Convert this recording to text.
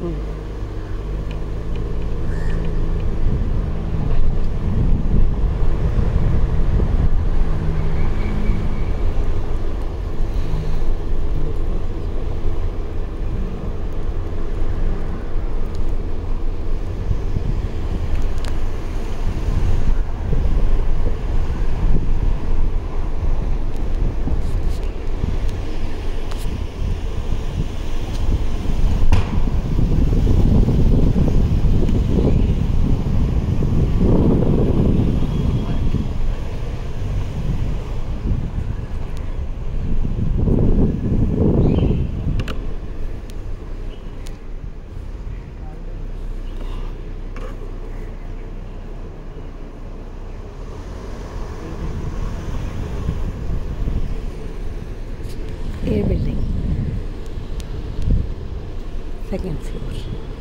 Mm. A building, second floor.